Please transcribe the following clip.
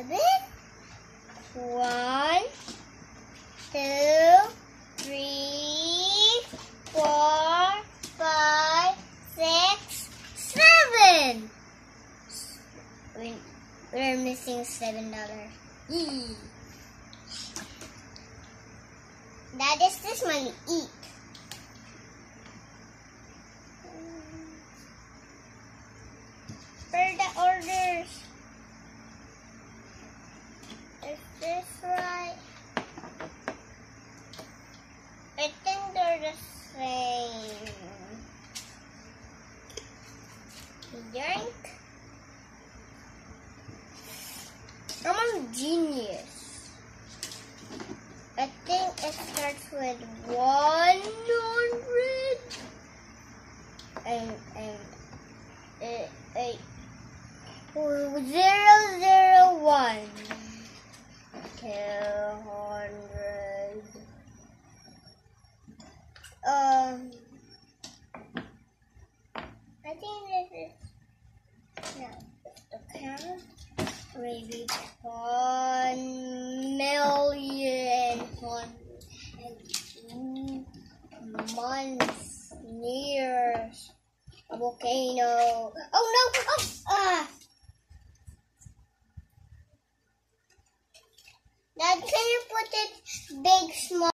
seven, one, two, three, four, five, six, seven. We're missing seven dollars. E. That is this money. Eat. For the order? Is this right? I think they're the same. Drink. I'm a genius. I think it starts with one hundred and and eight, eight, zero zero one. Two hundred. Um, I think this is no, count. Maybe one million one months near a volcano. Oh no! Oh, ah! Dad, can you put it big, small?